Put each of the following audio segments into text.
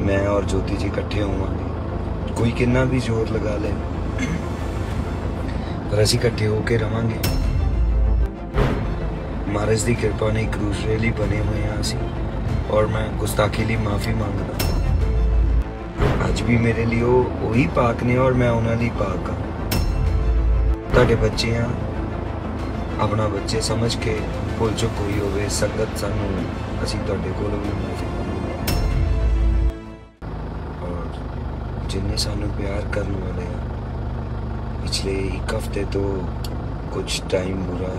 ਮੈਂ ਔਰ ਜੋਤੀ ਜੀ ਇਕੱਠੇ ਹੋਵਾਂਗੇ। ਕੋਈ ਕਿੰਨਾ ਵੀ ਜ਼ੋਰ ਲਗਾ ਲੇ। ਪਰ ਅਸੀਂ ਇਕੱਠੇ ਹੋ ਕੇ ਰਵਾਂਗੇ। ਮਹਾਰਾਜ ਦੀ ਕਿਰਪਾ ਨੇ ਇੱਕ ਦੂਸਰੇ ਲਈ ਬਣੇ ਹੋਏ ਹਾਂ ਅਸੀਂ। ਔਰ ਮੈਂ ਗੁਸਤਾਖੀ ਲਈ ਮਾਫੀ ਮੰਗਦਾ ਅੱਜ ਵੀ ਮੇਰੇ ਲਈ ਉਹ ਉਹੀ ਪਾਕ ਨੇ ਔਰ ਮੈਂ ਉਹਨਾਂ ਲਈ ਪਾਕ ਹਾਂ। ਤੁਹਾਡੇ ਬੱਚੇ ਆ ਆਪਣਾ ਬੱਚੇ ਸਮਝ ਕੇ ਭੁੱਲ ਚੁੱਕ ਹੋਈ ਹੋਵੇ, ਸੰਗਤ ਸਾਨੂੰ ਅਸੀਂ ਤੁਹਾਡੇ ਕੋਲੋਂ ਵੀ ਮਾਫੀ ਜਿੰਨੇ ਸਾਨੂੰ ਪਿਆਰ ਕਰਨ ਵਾਲੇ ਆ, ਪਿਛਲੇ ਇੱਕ ਹਫ਼ਤੇ ਤੋਂ ਕੁਝ ਟਾਈਮ ਬੁਰਾ।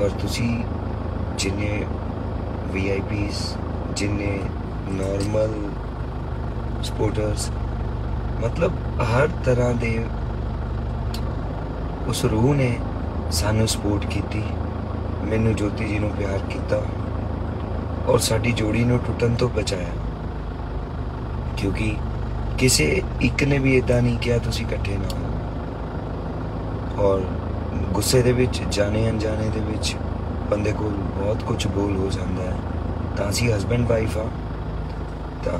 ਪਰ ਤੁਸੀਂ ਜਿੰਨੇ ਵੀਆਈਪੀਸ ਜਿੰਨੇ ਨਾਰਮਲ ਸਪੋਰਟਰਸ ਮਤਲਬ ਹਰ ਤਰ੍ਹਾਂ ਦੇ ਉਸ ਰੂਹ ਨੇ ਸਾਨੂੰ ਸਪੋਰਟ ਕੀਤੀ। ਮੈਨੂੰ ਜੋਤੀ ਜੀ ਨੂੰ ਪਿਆਰ ਕੀਤਾ ਔਰ ਸਾਡੀ ਜੋੜੀ ਨੂੰ ਟੁੱਟਣ ਤੋਂ ਬਚਾਇਆ। ਕਿਉਂਕਿ ਕਿਸੇ ਇੱਕ ਨੇ ਵੀ ਇਦਾਂ ਨਹੀਂ ਕਿਹਾ ਤੁਸੀਂ ਇਕੱਠੇ ਨਾ ਹੋ ਔਰ ਗੁੱਸੇ ਦੇ ਵਿੱਚ, ਜਾਣੇ ਅਣਜਾਣੇ ਦੇ ਵਿੱਚ ਬੰਦੇ ਕੋਲ ਬਹੁਤ ਕੁਝ ਬੋਲ ਹੋ ਜਾਂਦਾ ਹੈ। ਤਾਂ ਅਸੀਂ ਹਸਬੰਡ ਵਾਈਫ ਆ ਤਾਂ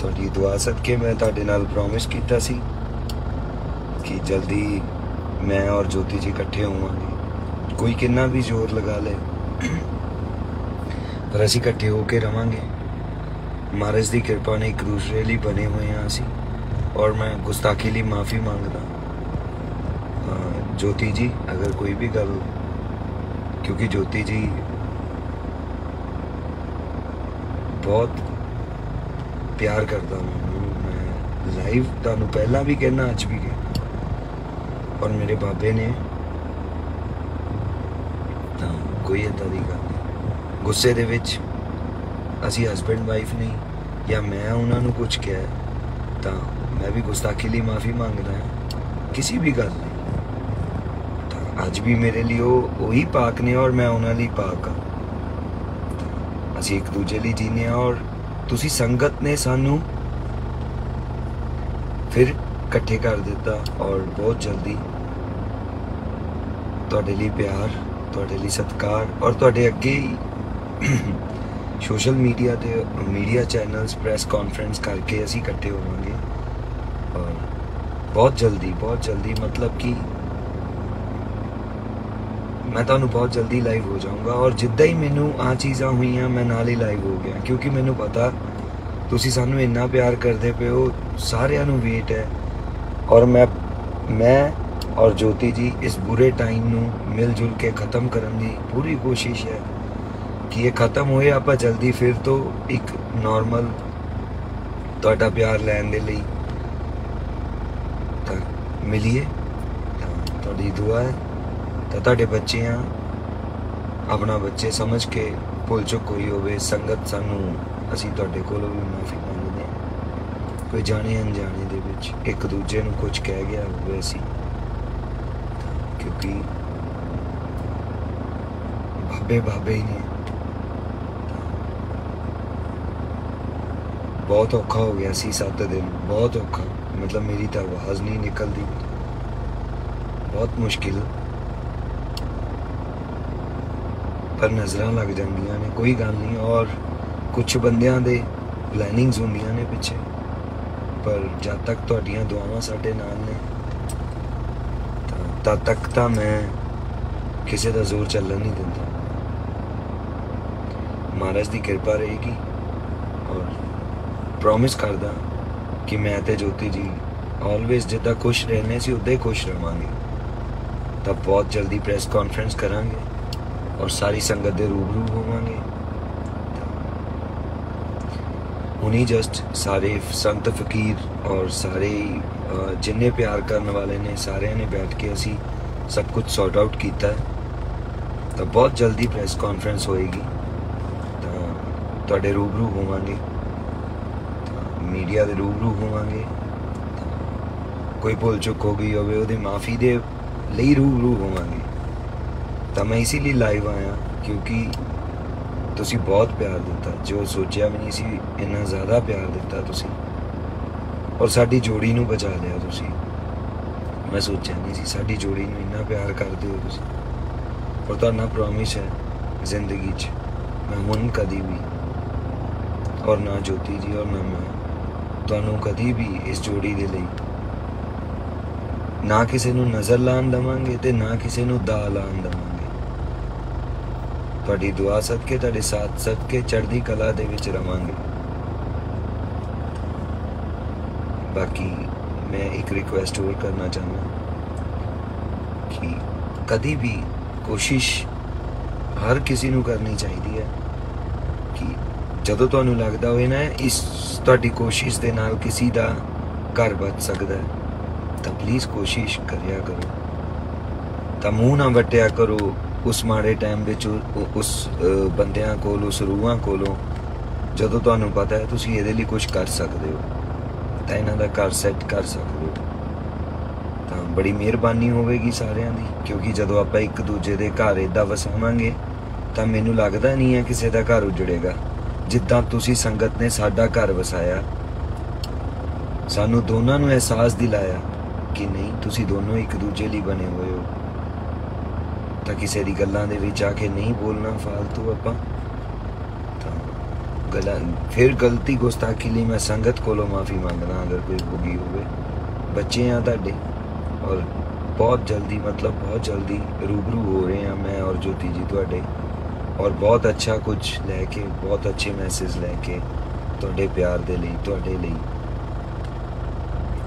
ਤੁਹਾਡੀ ਦੁਆ ਸਦਕੇ ਮੈਂ ਤੁਹਾਡੇ ਨਾਲ ਪ੍ਰੋਮਿਸ ਕੀਤਾ ਸੀ ਕਿ ਜਲਦੀ ਮੈਂ ਔਰ ਜੋਤੀ ਜੀ ਇਕੱਠੇ ਹੋਵਾਂਗੇ। ਕੋਈ ਕਿੰਨਾ ਵੀ ਜ਼ੋਰ ਲਗਾ ਲੇ, ਪਰ ਅਸੀਂ ਇਕੱਠੇ ਹੋ ਕੇ ਰਵਾਂਗੇ। ਮਹਾਰਾਜ ਦੀ ਕਿਰਪਾ ਨਾਲ ਇੱਕ ਦੂਸਰੇ ਲਈ ਬਣੇ ਹੋਏ ਹਾਂ ਅਸੀਂ ਔਰ ਮੈਂ ਗੁਸਤਾਖੀ ਲਈ ਮਾਫੀ ਮੰਗਦਾ ਜੋਤੀ ਜੀ ਅਗਰ ਕੋਈ ਵੀ ਗੱਲ ਕਿਉਂਕਿ ਜੋਤੀ ਜੀ ਬਹੁਤ ਪਿਆਰ ਕਰਦਾ ਮੈਨੂੰ ਮੈਂ ਲਾਈਵ ਤੁਹਾਨੂੰ ਪਹਿਲਾਂ ਵੀ ਕਹਿਣਾ ਅੱਜ ਵੀ ਕਹਿਣਾ ਔਰ ਮੇਰੇ ਬਾਬੇ ਨੇ ਤਾਂ ਕੋਈ ਏਦਾਂ ਦੀ ਗੱਲ ਨਹੀਂ ਗੁੱਸੇ ਦੇ ਵਿੱਚ ਅਸੀਂ ਹਸਬੰਡ ਵਾਈਫ ਨਹੀਂ, ਜਾਂ ਮੈਂ ਉਹਨਾਂ ਨੂੰ ਕੁਝ ਕਿਹਾ, ਤਾਂ ਮੈਂ ਵੀ ਗੁਸਤਾਖੀ ਲਈ ਮਾਫੀ ਮੰਗਦਾ ਹਾਂ। ਕਿਸੇ ਵੀ ਗੱਲ ਲਈ ਤਾਂ ਅੱਜ ਵੀ ਮੇਰੇ ਲਈ ਉਹ ਉਹੀ ਪਾਕ ਨੇ ਔਰ ਮੈਂ ਉਹਨਾਂ ਲਈ ਪਾਕ ਹਾਂ। ਅਸੀਂ ਇੱਕ ਦੂਜੇ ਲਈ ਜੀਨੇ ਹਾਂ ਔਰ ਤੁਸੀਂ ਸੰਗਤ ਨੇ ਸਾਨੂੰ ਫਿਰ ਇਕੱਠੇ ਕਰ ਦਿੱਤਾ ਔਰ ਬਹੁਤ ਜਲਦੀ ਤੁਹਾਡੇ ਲਈ ਪਿਆਰ, ਤੁਹਾਡੇ ਲਈ ਸਤਿਕਾਰ ਔਰ ਤੁਹਾਡੇ ਅੱਗੇ ਸੋਸ਼ਲ ਮੀਡੀਆ ਤੇ, ਮੀਡੀਆ ਚੈਨਲਸ, ਪ੍ਰੈਸ ਕਾਨਫਰੰਸ ਕਰਕੇ ਅਸੀਂ ਇਕੱਠੇ ਹੋਵਾਂਗੇ। ਔਰ ਬਹੁਤ ਜਲਦੀ ਬਹੁਤ ਜਲਦੀ, ਮਤਲਬ ਕਿ ਮੈਂ ਤੁਹਾਨੂੰ ਬਹੁਤ ਜਲਦੀ ਲਾਈਵ ਹੋ ਜਾਊਂਗਾ। ਔਰ ਜਿੱਦਾਂ ਹੀ ਮੈਨੂੰ ਆ ਚੀਜ਼ਾਂ ਹੋਈਆਂ, ਮੈਂ ਨਾਲ ਹੀ ਲਾਈਵ ਹੋ ਗਿਆ। ਕਿਉਂਕਿ ਮੈਨੂੰ ਪਤਾ, ਤੁਸੀਂ ਸਾਨੂੰ ਇੰਨਾ ਪਿਆਰ ਕਰਦੇ ਪਏ ਹੋ, ਸਾਰਿਆਂ ਨੂੰ ਵੇਟ ਹੈ। ਔਰ ਮੈਂ ਮੈਂ ਔਰ ਜੋਤੀ ਜੀ ਇਸ ਬੁਰੇ ਟਾਈਮ ਨੂੰ ਮਿਲ ਜੁਲ ਕੇ ਖਤਮ ਕਰਨ ਦੀ ਪੂਰੀ ਕੋਸ਼ਿਸ਼ ਹੈ। ਕਿ ਇਹ ਖਤਮ ਹੋਏ, ਆਪਾਂ ਜਲਦੀ ਫਿਰ ਤੋਂ ਇੱਕ ਨਾਰਮਲ ਤੁਹਾਡਾ ਪਿਆਰ ਲੈਣ ਦੇ ਲਈ ਤਾਂ ਮਿਲੀਏ। ਤੁਹਾਡੀ ਦੁਆ ਹੈ। ਤਾਂ ਤੁਹਾਡੇ ਬੱਚੇ ਆ। ਆਪਣਾ ਬੱਚੇ ਸਮਝ ਕੇ ਭੁੱਲ ਚੁੱਕ ਹੋਈ ਹੋਵੇ, ਸੰਗਤ ਸਾਨੂੰ, ਅਸੀਂ ਤੁਹਾਡੇ ਕੋਲੋਂ ਵੀ ਮਾਫੀ ਮੰਗਦੇ ਹਾਂ। ਕੋਈ ਜਾਣੇ ਅਣਜਾਣੇ ਦੇ ਵਿੱਚ ਇੱਕ ਦੂਜੇ ਨੂੰ ਕੁਝ ਕਹਿ ਗਿਆ ਹੋਵੇ ਅਸੀਂ, ਤਾਂ ਕਿਉਂਕਿ ਬਾਬੇ ਬਾਬੇ ਹੀ ਨੇ। ਬਹੁਤ ਔਖਾ ਹੋ ਗਿਆ ਸੀ 7 ਦਿਨ, ਬਹੁਤ ਔਖਾ। ਮਤਲਬ ਮੇਰੀ ਤਾਂ ਆਵਾਜ਼ ਨਹੀਂ ਨਿਕਲਦੀ। ਬਹੁਤ ਮੁਸ਼ਕਿਲ। ਪਰ ਨਜ਼ਰਾਂ ਲੱਗ ਜਾਂਦੀਆਂ ਨੇ, ਕੋਈ ਗੱਲ ਨਹੀਂ। ਔਰ ਕੁਝ ਬੰਦਿਆਂ ਦੇ ਪਲੈਨਿੰਗਸ ਹੁੰਦੀਆਂ ਨੇ ਪਿੱਛੇ। ਪਰ ਜਦ ਤੱਕ ਤੁਹਾਡੀਆਂ ਦੁਆਵਾਂ ਸਾਡੇ ਨਾਲ ਨੇ, ਤਾਂ ਤਦ ਤੱਕ ਤਾਂ ਮੈਂ ਕਿਸੇ ਦਾ ਜ਼ੋਰ ਚੱਲਣ ਨਹੀਂ ਦਿੰਦਾ। ਮਹਾਰਾਜ ਦੀ ਕਿਰਪਾ ਰਹੇਗੀ। ਔਰ ਪ੍ਰੋਮਿਸ ਕਰਦਾ ਕਿ ਮੈਂ ਤੇ ਜੋਤੀ ਜੀ ਆਲਵੇਸ ਜਿੱਦਾਂ ਖੁਸ਼ ਰਹਿੰਦੇ ਸੀ ਉਦਾਂ ਹੀ ਖੁਸ਼ ਰਵਾਂਗੇ ਤਾਂ ਬਹੁਤ ਜਲਦੀ ਪ੍ਰੈਸ ਕਾਨਫਰੰਸ ਕਰਾਂਗੇ ਔਰ ਸਾਰੀ ਸੰਗਤ ਦੇ ਰੂਬਰੂ ਹੋਵਾਂਗੇ ਉਨੀ ਜਸਟ ਸਾਰੇ ਸੰਤ ਫਕੀਰ ਔਰ ਸਾਰੇ ਅਹ, ਜਿੰਨੇ ਪਿਆਰ ਕਰਨ ਵਾਲੇ ਨੇ ਸਾਰਿਆਂ ਨੇ ਬੈਠ ਕੇ ਅਸੀਂ ਸਭ ਕੁਝ ਸੌਰਟ ਆਊਟ ਕੀਤਾ ਹੈ ਤਾਂ ਬਹੁਤ ਜਲਦੀ ਪ੍ਰੈਸ ਕਾਨਫਰੰਸ ਹੋਏਗੀ ਤਾਂ ਤੁਹਾਡੇ ਰੂਬਰੂ ਹੋਵਾਂਗੇ ਮੀਡੀਆ ਦੇ ਰੂਬਰੂ ਹੋਵਾਂਗੇ। ਕੋਈ ਭੁੱਲ ਚੁੱਕ ਹੋ ਗਈ ਹੋਵੇ, ਉਹਦੀ ਮਾਫੀ ਦੇ ਲਈ ਰੂਬਰੂ ਹੋਵਾਂਗੇ। ਤਾਂ ਮੈਂ ਇਸੇ ਲਈ ਲਾਈਵ ਆਇਆ ਕਿਉਂਕਿ ਤੁਸੀਂ ਬਹੁਤ ਪਿਆਰ ਦਿੱਤਾ। ਜੋ ਸੋਚਿਆ ਵੀ ਨਹੀਂ ਸੀ, ਇੰਨਾ ਜ਼ਿਆਦਾ ਪਿਆਰ ਦਿੱਤਾ ਤੁਸੀਂ। ਔਰ ਸਾਡੀ ਜੋੜੀ ਨੂੰ ਬਚਾ ਲਿਆ ਤੁਸੀਂ। ਮੈਂ ਸੋਚਿਆ ਨਹੀਂ ਸੀ, ਸਾਡੀ ਜੋੜੀ ਨੂੰ ਇੰਨਾ ਪਿਆਰ ਕਰਦੇ ਹੋ ਤੁਸੀਂ। ਔਰ ਤੁਹਾਡਾ ਪ੍ਰੋਮਿਸ ਹੈ ਜ਼ਿੰਦਗੀ 'ਚ। ਮੈਂ ਹੁਣ ਕਦੀ ਵੀ, ਔਰ ਨਾ ਜੋਤੀ ਜੀ ਔਰ ਨਾ ਮੈਂ। ਤੁਹਾਨੂੰ ਕਦੀ ਵੀ ਇਸ ਜੋੜੀ ਦੇ ਲਈ ਨਾ ਕਿਸੇ ਨੂੰ ਨਜ਼ਰ ਲਾਣ ਦਵਾਂਗੇ ਤੇ ਨਾ ਕਿਸੇ ਨੂੰ ਦਾ ਲਾਣ ਦਵਾਂਗੇ। ਤੁਹਾਡੀ ਦੁਆ ਸਦਕੇ, ਤੁਹਾਡੇ ਸਾਥ ਸਦਕੇ, ਚੜ੍ਹਦੀ ਕਲਾ ਦੇ ਵਿੱਚ ਰਵਾਂਗੇ। ਬਾਕੀ ਮੈਂ ਇੱਕ ਰਿਕੁਐਸਟ ਹੋਰ ਕਰਨਾ ਚਾਹੁੰਦਾ ਕਿ ਕਦੀ ਵੀ ਕੋਸ਼ਿਸ਼ ਹਰ ਕਿਸੇ ਨੂੰ ਕਰਨੀ ਚਾਹੀਦੀ ਹੈ। ਜਦੋਂ ਤੁਹਾਨੂੰ ਲੱਗਦਾ ਹੋਵੇ ਨਾ, ਇਸ ਤੁਹਾਡੀ ਕੋਸ਼ਿਸ਼ ਦੇ ਨਾਲ ਕਿਸੇ ਦਾ ਘਰ ਬਚ ਸਕਦਾ ਹੈ, ਤਾਂ ਪਲੀਜ਼ ਕੋਸ਼ਿਸ਼ ਕਰਿਆ ਕਰੋ। ਤਾਂ ਮੂੰਹ ਨਾ ਵਟਿਆ ਕਰੋ, ਉਸ ਮਾੜੇ ਟਾਈਮ ਵਿੱਚ ਉਸ ਬੰਦਿਆਂ ਕੋਲ, ਉਸ ਰੂਹਾਂ ਕੋਲੋਂ। ਜਦੋਂ ਤੁਹਾਨੂੰ ਪਤਾ ਹੈ, ਤੁਸੀਂ ਇਹਦੇ ਲਈ ਕੁਝ ਕਰ ਸਕਦੇ ਹੋ, ਤਾਂ ਇਹਨਾਂ ਦਾ ਘਰ ਸੈੱਟ ਕਰ ਸਕਦੇ ਹੋ। ਤਾਂ ਬੜੀ ਮਿਹਰਬਾਨੀ ਹੋਵੇਗੀ ਸਾਰਿਆਂ ਦੀ, ਕਿਉਂਕਿ ਜਦੋਂ ਆਪਾਂ ਇੱਕ ਦੂਜੇ ਦੇ ਘਰ ਇਦਾਂ ਵਸਾਵਾਂਗੇ, ਤਾਂ ਮੈਨੂੰ ਲੱਗਦਾ ਨਹੀਂ ਹੈ ਕਿਸੇ ਦਾ ਘਰ ਉਜੜੇਗਾ। ਜਿੱਦਾਂ ਤੁਸੀਂ ਸੰਗਤ ਨੇ ਸਾਡਾ ਘਰ ਵਸਾਇਆ, ਸਾਨੂੰ ਦੋਨਾਂ ਨੂੰ ਅਹਿਸਾਸ ਦਿਲਾਇਆ ਕਿ ਨਹੀਂ, ਤੁਸੀਂ ਦੋਨੋਂ ਇੱਕ ਦੂਜੇ ਲਈ ਬਣੇ ਹੋਏ ਹੋ। ਤਾਂ ਕਿਸੇ ਦੀ ਗੱਲਾਂ ਦੇ ਵਿੱਚ ਆ ਕੇ ਨਹੀਂ ਬੋਲਣਾ ਫालतू ਆਪਾਂ? ਤਾਂ ਗਲਾਂ, ਫਿਰ ਗਲਤੀ ਗੁਸਤਾਖੀ ਲਈ ਮੈਂ ਸੰਗਤ ਕੋਲੋਂ ਮਾਫੀ ਮੰਗਦਾ ਅਗਰ ਕੋਈ ਹੋ ਗਈ ਹੋਵੇ। ਬੱਚੇ ਆ ਤੁਹਾਡੇ, ਔਰ ਬਹੁਤ ਜਲਦੀ, ਮਤਲਬ ਬਹੁਤ ਜਲਦੀ ਰੂਬਰੂ ਹੋ ਰਹੇ ਆ ਮੈਂ ਔਰ ਜੋਤੀ ਜੀ ਤੁਹਾਡੇ। ਔਰ ਬਹੁਤ ਅੱਛਾ ਕੁਝ ਲੈ ਕੇ, ਬਹੁਤ ਅੱਛੇ ਮੈਸੇਜ ਲੈ ਕੇ ਤੁਹਾਡੇ ਪਿਆਰ ਦੇ ਲਈ, ਤੁਹਾਡੇ ਲਈ।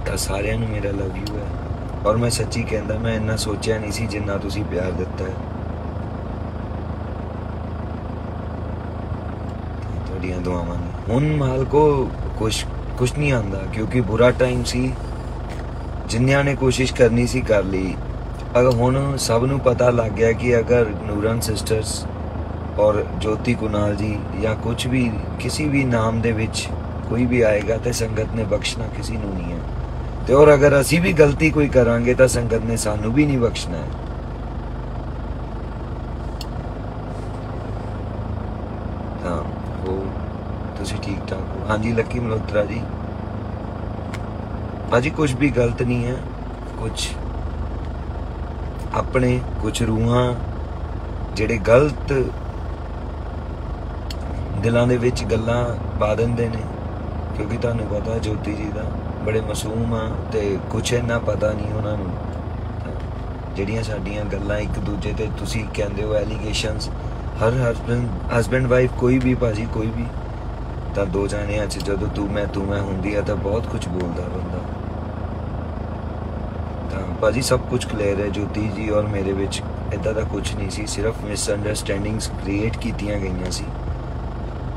ਤਾਂ ਸਾਰਿਆਂ ਨੂੰ ਮੇਰਾ ਲਵ ਯੂ ਹੈ। ਔਰ ਮੈਂ ਸੱਚੀ ਕਹਿੰਦਾ, ਮੈਂ ਇੰਨਾ ਸੋਚਿਆ ਨਹੀਂ ਸੀ ਜਿੰਨਾ ਤੁਸੀਂ ਪਿਆਰ ਦਿੱਤਾ ਹੈ। ਤੁਹਾਡੀਆਂ ਦੁਆਵਾਂ ਨੇ। ਹੁਣ ਮਾਲਕੋ ਕੁਝ ਕੁਝ ਨਹੀਂ ਆਂਦਾ ਕਿਉਂਕਿ ਬੁਰਾ ਟਾਈਮ ਸੀ। ਜਿੰਨਿਆਂ ਨੇ ਕੋਸ਼ਿਸ਼ ਕਰਨੀ ਸੀ ਕਰ ਲਈ। ਅਗਰ ਹੁਣ ਸਭ ਨੂੰ ਪਤਾ ਲੱਗ ਗਿਆ ਕਿ ਅਗਰ ਨੂਰਨ ਸਿਸਟਰਸ ਔਰ ਜੋਤੀ ਕੁਨਾਲ ਜੀ ਜਾਂ ਕੁਝ ਵੀ, ਕਿਸੇ ਵੀ ਨਾਮ ਦੇ ਵਿੱਚ ਕੋਈ ਵੀ ਆਏਗਾ ਤੇ ਸੰਗਤ ਨੇ ਬਖਸ਼ਣਾ ਕਿਸੇ ਨੂੰ ਨਹੀਂ ਹੈ। ਤੇ ਔਰ ਅਗਰ ਅਸੀਂ ਵੀ ਗਲਤੀ ਕੋਈ ਕਰਾਂਗੇ ਤਾਂ ਸੰਗਤ ਨੇ ਸਾਨੂੰ ਵੀ ਨਹੀਂ ਬਖਸ਼ਣਾ ਹੈ। ਹਾਂ ਉਹ ਤੁਸੀਂ ਠੀਕ ਠਾਕ ਹੋ? ਹਾਂਜੀ, ਲੱਕੀ ਮਲੋਤਰਾ ਜੀ। ਭਾਜੀ ਕੁਝ ਵੀ ਗਲਤ ਨਹੀਂ ਹੈ। ਕੁਝ ਆਪਣੇ ਕੁਝ ਰੂਹਾਂ ਜਿਹੜੇ ਗਲਤ ਦਿਲਾਂ ਦੇ ਵਿੱਚ ਗੱਲਾਂ ਪਾ ਦਿੰਦੇ ਨੇ, ਕਿਉਂਕਿ ਤੁਹਾਨੂੰ ਪਤਾ ਜੋਤੀ ਜੀ ਦਾ ਬੜੇ ਮਾਸੂਮ ਆ ਤੇ ਕੁਝ ਇੰਨਾ ਪਤਾ ਨਹੀਂ ਉਹਨਾਂ ਨੂੰ। ਜਿਹੜੀਆਂ ਸਾਡੀਆਂ ਗੱਲਾਂ ਇੱਕ ਦੂਜੇ ਤੇ ਤੁਸੀਂ ਕਹਿੰਦੇ ਹੋ ਐਲੀਗੇਸ਼ਨਸ ਹਰ ਹਸਬੰਡ ਹਸਬੰਡ ਵਾਈਫ ਕੋਈ ਵੀ ਭਾਜੀ, ਕੋਈ ਵੀ, ਤਾਂ ਦੋ ਜਾਣਿਆਂ 'ਚ ਜਦੋਂ ਤੂੰ ਮੈਂ ਤੂੰ ਮੈਂ ਹੁੰਦੀ ਆ ਤਾਂ ਬਹੁਤ ਕੁਝ ਬੋਲਦਾ ਬੰਦਾ ਤਾਂ ਭਾਜੀ ਸਭ ਕੁਝ ਕਲੀਅਰ ਹੈ, ਜੋਤੀ ਜੀ ਔਰ ਮੇਰੇ ਵਿੱਚ ਇਦਾਂ ਦਾ ਕੁਝ ਨਹੀਂ ਸੀ, ਸਿਰਫ ਮਿਸ ਅੰਡਰਸਟੈਂਡਿੰਗਸ ਕ੍ਰੀਏਟ ਕੀਤੀਆਂ ਗਈਆਂ ਸੀ।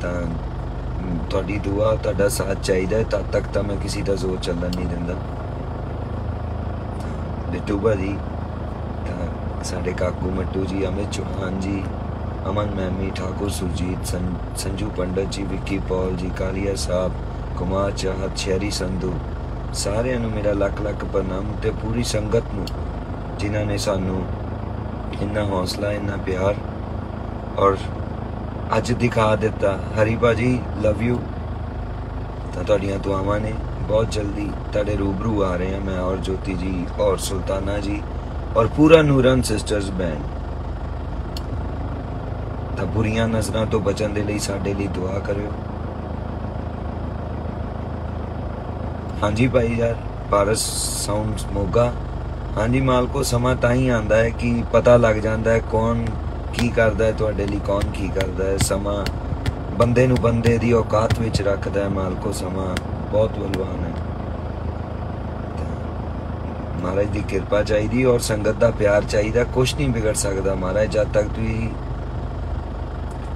ਤਾਂ ਤੁਹਾਡੀ ਦੁਆ, ਤੁਹਾਡਾ ਸਾਥ ਚਾਹੀਦਾ ਹੈ, ਤਦ ਤੱਕ ਤਾਂ ਮੈਂ ਕਿਸੇ ਦਾ ਜ਼ੋਰ ਚੱਲਣ ਨਹੀਂ ਦਿੰਦਾ। ਬਿੱਟੂ ਭਾਜੀ ਸਾਡੇ ਕਾਕੂ ਮੱਟੂ ਜੀ, ਅਮਿਤ ਚੌਹਾਨ ਜੀ, ਅਮਨ ਮੈਮੀ, ਠਾਕੁਰ ਸੁਰਜੀਤ ਸੰਜੂ ਪੰਡਤ ਜੀ, ਵਿੱਕੀ ਪੌਲ ਜੀ, ਕਾਲੀਆ ਸਾਹਿਬ, ਕੁਮਾਰ ਚਾਹਤ, ਸ਼ਹਿਰੀ ਸੰਧੂ, ਸਾਰਿਆਂ ਨੂੰ ਮੇਰਾ ਲੱਖ ਲੱਖ ਪ੍ਰਣਾਮ ਤੇ ਪੂਰੀ ਸੰਗਤ ਨੂੰ, ਜਿਨ੍ਹਾਂ ਨੇ ਸਾਨੂੰ ਇੰਨਾ ਹੌਸਲਾ, ਇੰਨਾ ਪਿਆਰ ਔਰ ਅੱਜ ਦਿਖਾ ਦਿੱਤਾ। ਹਰੀ ਭਾਜੀ ਲਵ ਯੂ ਤਾਂ ਤੁਹਾਡੀਆਂ ਦੁਆਵਾਂ ਨੇ। ਬਹੁਤ ਜਲਦੀ ਤੁਹਾਡੇ ਰੂਬਰੂ ਆ ਰਹੇ ਹਾਂ ਮੈਂ ਔਰ ਜੋਤੀ ਜੀ ਔਰ ਸੁਲਤਾਨਾ ਜੀ ਔਰ ਪੂਰਾ ਨੂਰਨ ਸਿਸਟਰਸ ਬੈਂਡ ਤਾਂ ਬੁਰੀਆਂ ਨਜ਼ਰਾਂ ਤੋਂ ਬਚਣ ਦੇ ਲਈ ਸਾਡੇ ਲਈ ਦੁਆ ਕਰਿਓ। ਹਾਂਜੀ ਭਾਈ ਯਾਰ ਪਾਰਸ ਸਾਊਂਡਸ ਮੋਗਾ। ਹਾਂਜੀ ਮਾਲਕੋ, ਸਮਾਂ ਤਾਂ ਹੀ ਆਂਦਾ ਹੈ ਕਿ ਪਤਾ ਲੱਗ ਜਾਂਦਾ ਹੈ ਕੌਣ ਕੀ ਕਰਦਾ ਹੈ, ਤੁਹਾਡੇ ਲਈ ਕੌਣ ਕੀ ਕਰਦਾ ਹੈ? ਸਮਾਂ ਬੰਦੇ ਨੂੰ ਬੰਦੇ ਦੀ ਔਕਾਤ ਵਿੱਚ ਰੱਖਦਾ ਹੈ, ਮਾਲਕੋ, ਸਮਾਂ ਬਹੁਤ ਬਲਵਾਨ ਹੈ। ਮਹਾਰਾਜ ਦੀ ਕਿਰਪਾ ਚਾਹੀਦੀ ਔਰ ਸੰਗਤ ਦਾ ਪਿਆਰ ਚਾਹੀਦਾ ਕੁਝ ਨਹੀਂ ਵਿਗੜ ਸਕਦਾ ਮਹਾਰਾਜ, ਜਦ ਤੱਕ ਤੁਸੀਂ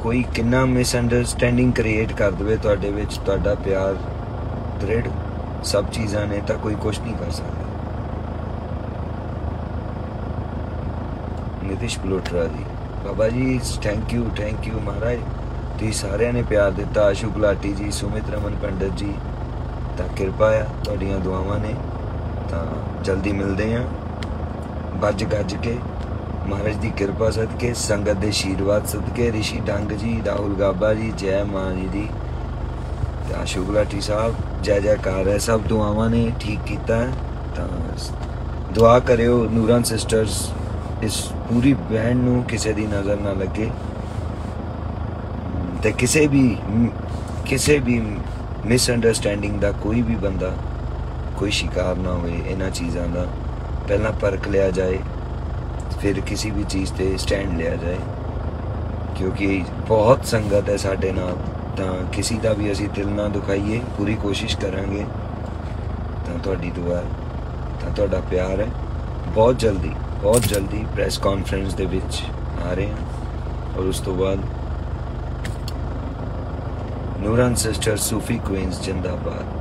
ਕੋਈ ਕਿੰਨਾ ਮਿਸ ਅੰਡਰਸਟੈਂਡਿੰਗ ਕ੍ਰੀਏਟ ਕਰ ਦਵੇ ਤੁਹਾਡੇ ਵਿੱਚ, ਤੁਹਾਡਾ ਪਿਆਰ ਦ੍ਰਿੜ ਸਭ ਚੀਜ਼ਾਂ ਨੇ, ਤਾਂ ਕੋਈ ਕੁਝ ਨਹੀਂ ਕਰ ਸਕਦਾ। Nitish Balotra ji. Baba ji thank you thank you ਮਹਾਰਾਜ। ਤੁਸੀਂ ਸਾਰਿਆਂ ਨੇ ਪਿਆਰ ਦਿੱਤਾ, ਆਸ਼ੂ ਗੁਲਾਟੀ ਜੀ, ਸੁਮਿਤ ਰਮਨ ਪੰਡਤ ਜੀ। ਤਾਂ ਕਿਰਪਾ ਆ, ਤੁਹਾਡੀਆਂ ਦੁਆਵਾਂ ਨੇ। ਤਾਂ ਜਲਦੀ ਮਿਲਦੇ ਆ ਵੱਜ ਗੱਜ ਕੇ ਮਹਾਰਾਜ ਦੀ ਕਿਰਪਾ ਸਦਕੇ, ਸੰਗਤ ਦੇ ਆਸ਼ੀਰਵਾਦ ਸਦਕੇ। ਰਿਸ਼ੀ ਡੰਗ ਜੀ, ਰਾਹੁਲ ਗਾਬਾ ਜੀ, ਜੈ ਮਾਂ ਜੀ ਦੀ। ਤੇ ਆਸ਼ੂ ਗੁਲਾਟੀ ਸਾਹਿਬ, ਜੈ ਜੈਕਾਰ ਹੈ, ਸਭ ਦੁਆਵਾਂ ਨੇ ਠੀਕ ਕੀਤਾ ਤਾਂ ਦੁਆ ਕਰਿਓ ਨੂਰਨ ਸਿਸਟਰਸ ਇਸ ਪੂਰੀ ਬੈਂਡ ਨੂੰ ਕਿਸੇ ਦੀ ਨਜ਼ਰ ਨਾ ਲੱਗੇ ਤੇ ਕਿਸੇ ਵੀ ਕਿਸੇ ਵੀ ਮਿਸਅੰਡਰਸਟੈਂਡਿੰਗ ਦਾ ਕੋਈ ਵੀ ਬੰਦਾ ਕੋਈ ਸ਼ਿਕਾਰ ਨਾ ਹੋਏ ਇਹਨਾਂ ਚੀਜ਼ਾਂ ਦਾ। ਪਹਿਲਾਂ ਪਰਖ ਲਿਆ ਜਾਏ, ਫਿਰ ਕਿਸੇ ਵੀ ਚੀਜ਼ ਤੇ ਸਟੈਂਡ ਲਿਆ ਜਾਏ। ਕਿਉਂਕਿ ਬਹੁਤ ਸੰਗਤ ਹੈ ਸਾਡੇ ਨਾਲ, ਤਾਂ ਕਿਸੇ ਦਾ ਵੀ ਅਸੀਂ ਦਿਲ ਨਾ ਦੁਖਾਈਏ, ਪੂਰੀ ਕੋਸ਼ਿਸ਼ ਕਰਾਂਗੇ। ਤਾਂ ਤੁਹਾਡੀ ਦੁਆ ਤਾਂ ਤੁਹਾਡਾ ਪਿਆਰ ਹੈ। ਬਹੁਤ ਜਲਦੀ। ਬਹੁਤ ਜਲਦੀ ਪ੍ਰੈਸ ਕਾਨਫਰੰਸ ਦੇ ਵਿੱਚ ਆ ਰਹੇ ਹਾਂ। ਔਰ ਉਸ ਤੋਂ ਬਾਅਦ ਨੂਰਨ ਸਿਸਟਰ ਸੂਫੀ ਕੁਈਨਸ ਜਿੰਦਾਬਾਦ।